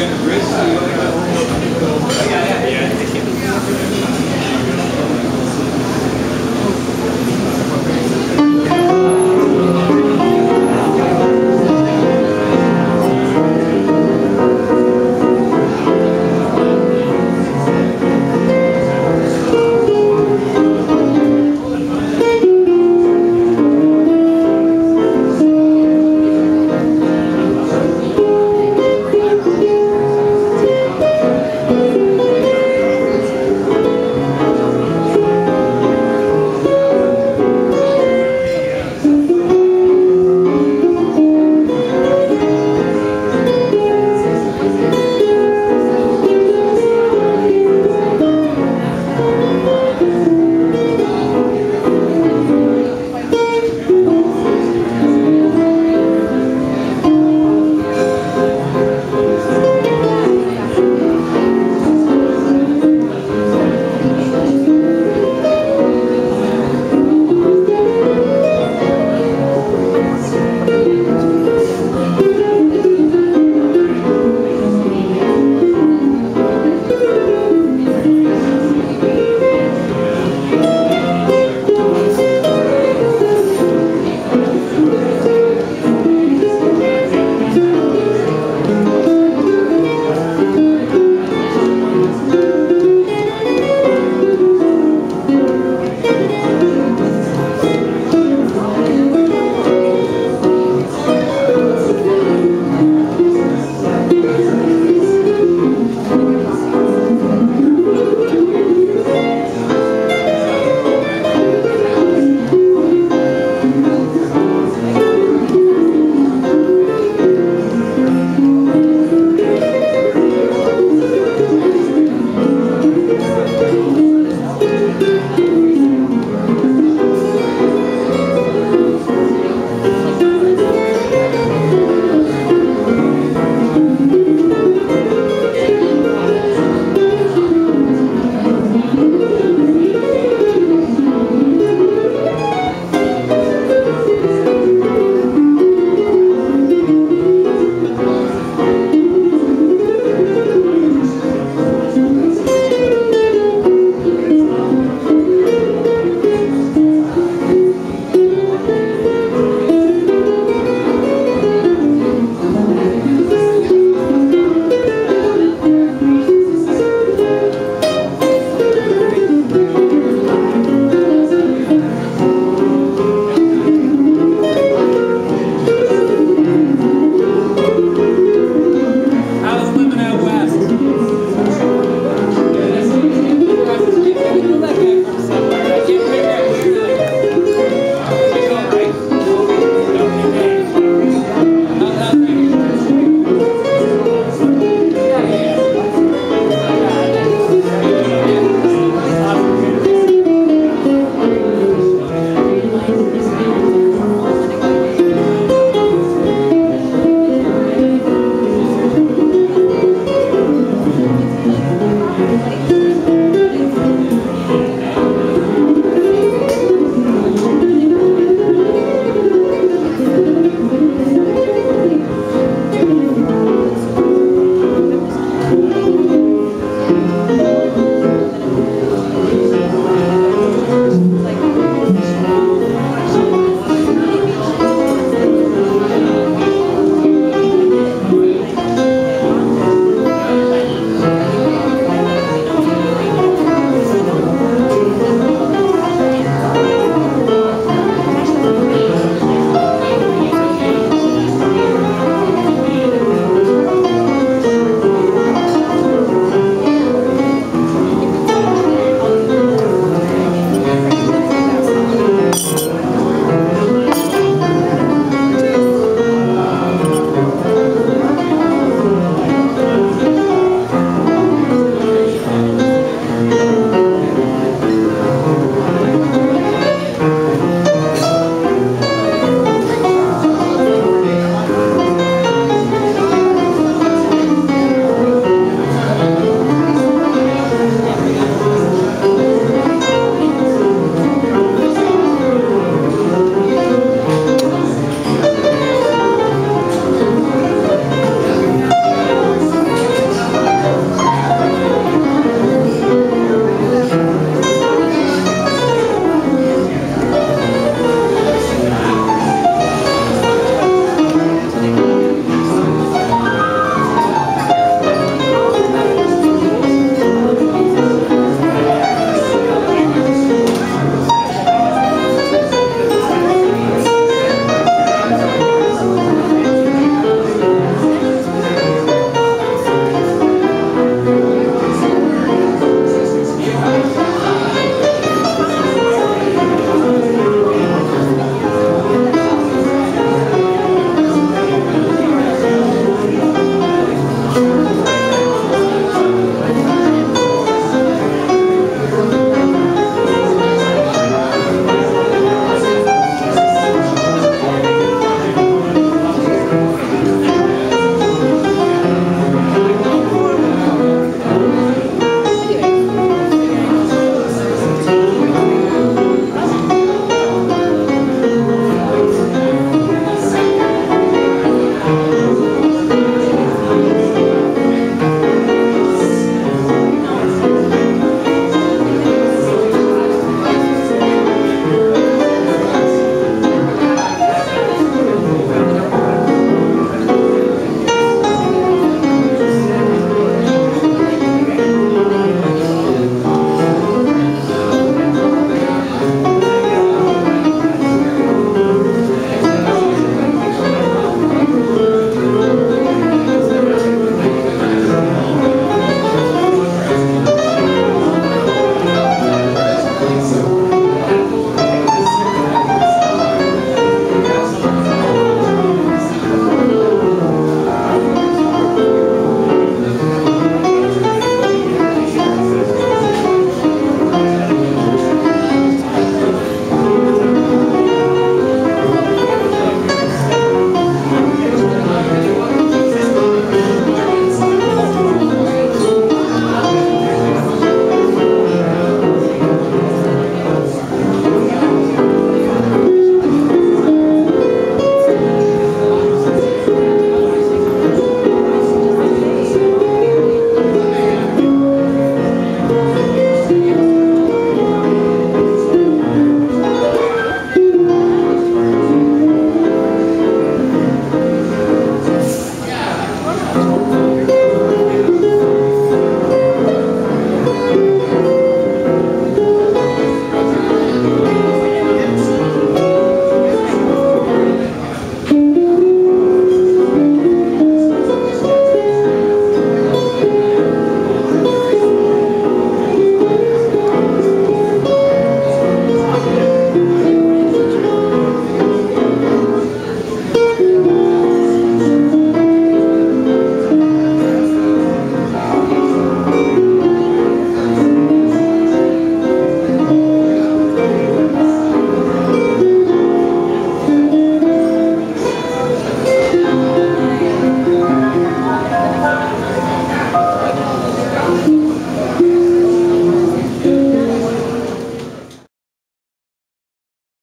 got a bridge,